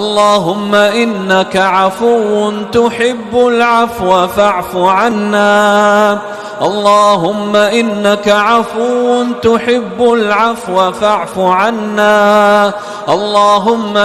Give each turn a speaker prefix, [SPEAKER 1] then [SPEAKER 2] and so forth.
[SPEAKER 1] اللهم إنك عفو تحب العفو فاعف عنا. اللهم إنك عفو تحب العفو فاعف عنا. اللهم